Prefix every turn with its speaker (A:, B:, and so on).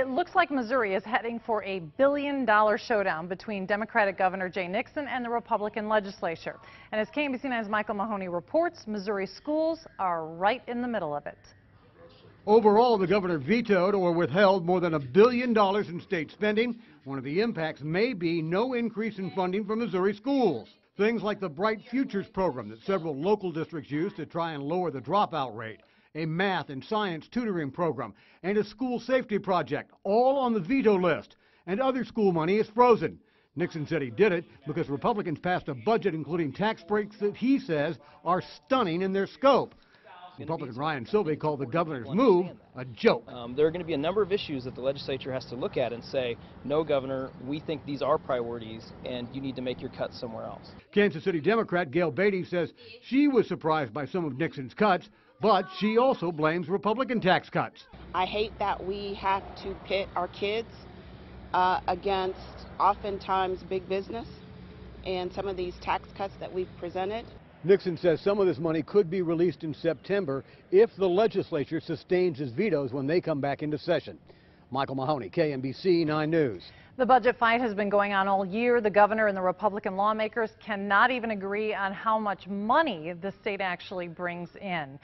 A: It looks like Missouri is heading for a billion dollar showdown between Democratic Governor Jay Nixon and the Republican legislature. And as KMBC 9's Michael Mahoney reports, Missouri schools are right in the middle of it.
B: Overall, the governor vetoed or withheld more than a billion dollars in state spending. One of the impacts may be no increase in funding for Missouri schools. Things like the Bright Futures program that several local districts use to try and lower the dropout rate a math and science tutoring program, and a school safety project, all on the veto list. And other school money is frozen. Nixon said he did it because Republicans passed a budget including tax breaks that he says are stunning in their scope. Republican Ryan Silvey called the governor's move a joke.
C: Um, there are going to be a number of issues that the legislature has to look at and say, no, Governor, we think these are priorities and you need to make your cuts somewhere else.
B: Kansas City Democrat Gail Beatty says she was surprised by some of Nixon's cuts, but she also blames Republican tax cuts.
D: I hate that we have to pit our kids uh, against oftentimes big business and some of these tax cuts that we've presented.
B: Nixon says some of this money could be released in September if the legislature sustains his vetoes when they come back into session. Michael Mahoney, KMBC 9 News.
A: The budget fight has been going on all year. The governor and the Republican lawmakers cannot even agree on how much money the state actually brings in.